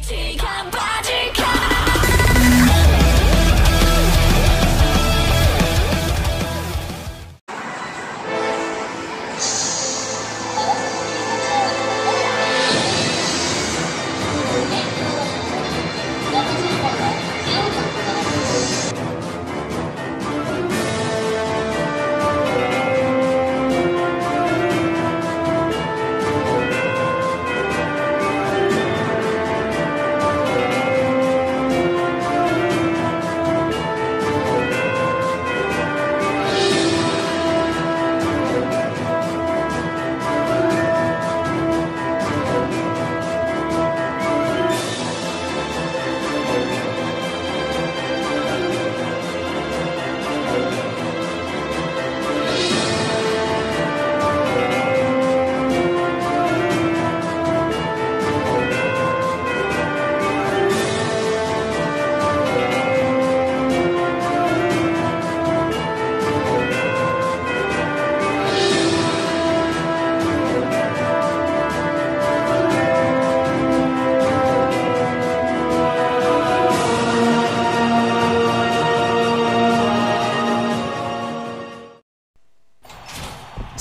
take a bite.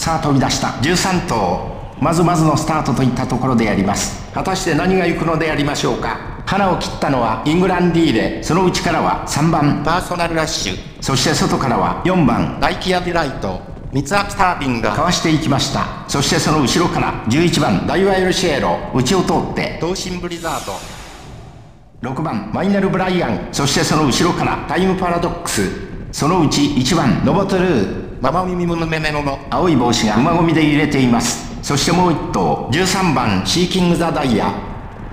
さあ飛び出した。13頭。まずまずのスタートといったところであります。果たして何が行くのでありましょうか。ハナを切ったのはイングランディーレその内からは3番。パーソナルラッシュ。そして外からは4番。タイキアディライト。ミツアキタービンがかわしていきました。そしてその後ろから11番。ダイワエルシエロ内を通って。トーシンブリザード。6番。マイネルブライアン。そしてその後ろからタイムパラドックス。その内1番。ノボトゥルーママミミムメメモモ青い帽子が馬混みで揺れています。そしてもう1頭13番シーキングザダイヤ。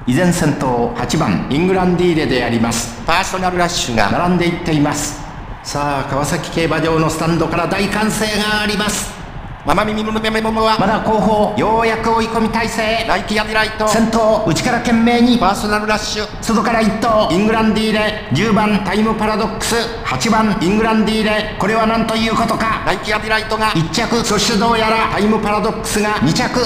依然先頭8番イングランディーレであります。パーソナルラッシュが並んでいっています。さあ川崎競馬場のスタンドから大歓声がありますママミミムメメモモはまだ後方。ようやく追い込み体勢タイキアディライト先頭内から懸命に。パーソナルラッシュ。外から1頭イングランディーレ10番。タイムパラドックス。8番。イングランディーレこれは何ということか。タイキアディライトが。1着。そしてどうやら。タイムパラドックスが。2着